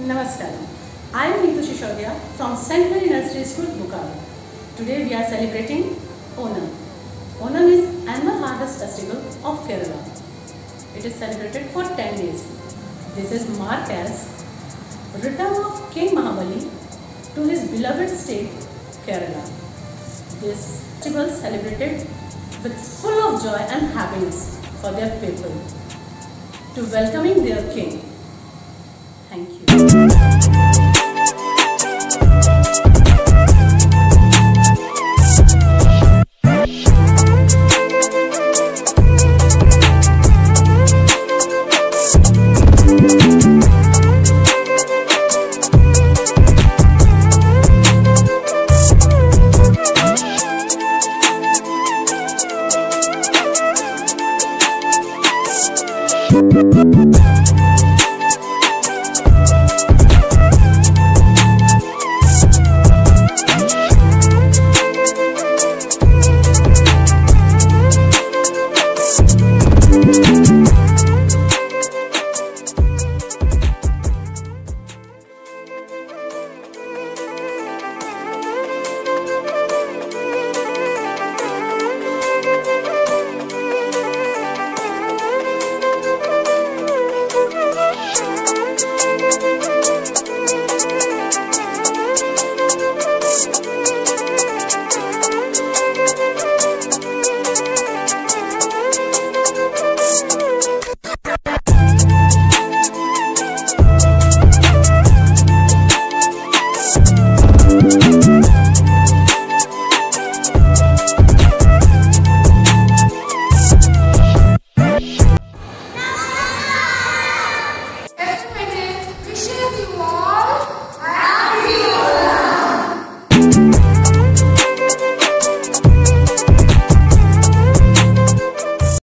Namaskaram. I am Neetu Shishodia from. Mary Nursery School, Bokaro. Today we are celebrating Onam. Onam is annual harvest festival of Kerala. It is celebrated for 10 days. This is marked as return of King Mahabali to his beloved state, Kerala. This festival celebrated with full of joy and happiness for their people to welcoming their king.